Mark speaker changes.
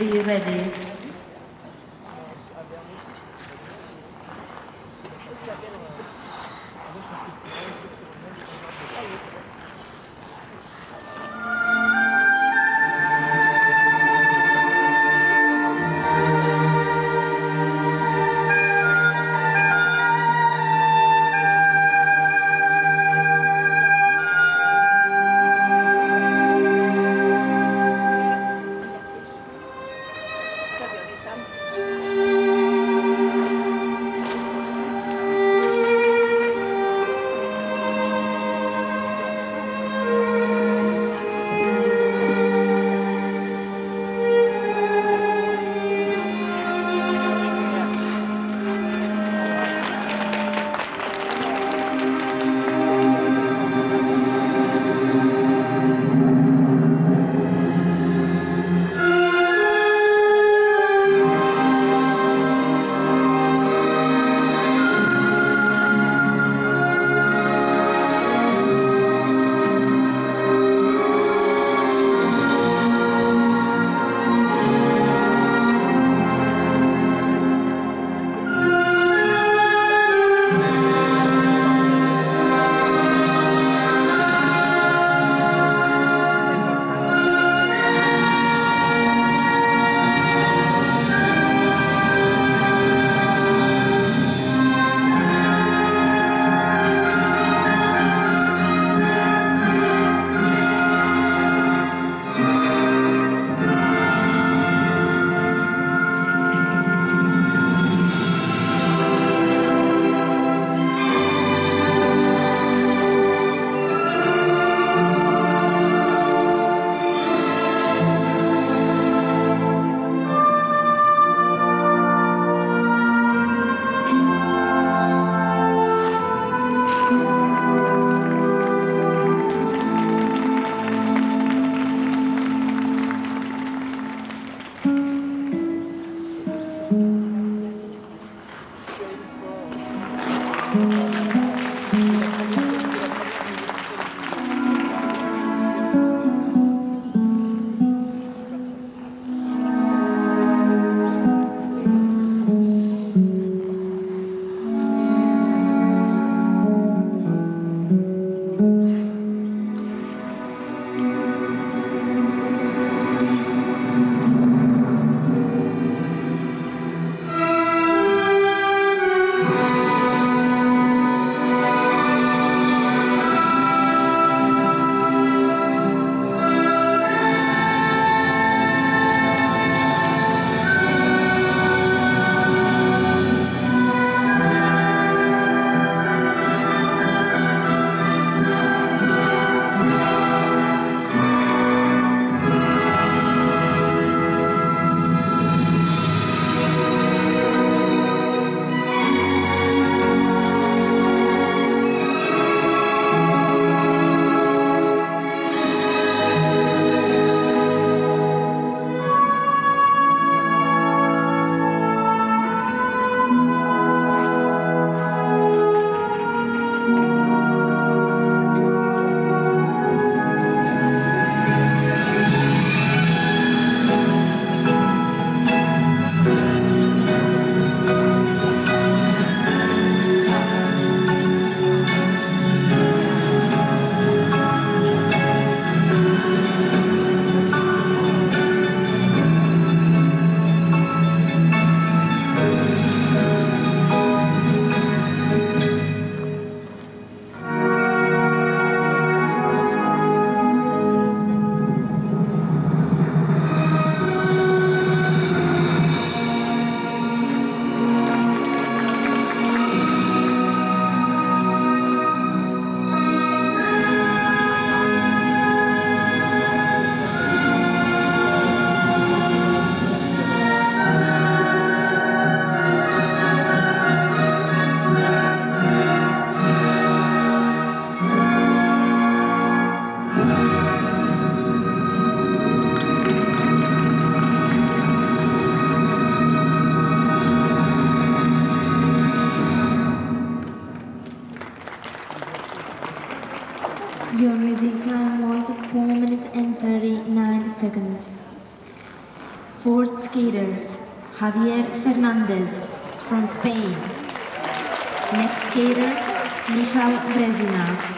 Speaker 1: be ready. Your music time was 4 minutes and 39 seconds. Fourth skater, Javier Fernandez from Spain. Next skater, Michal Brezina.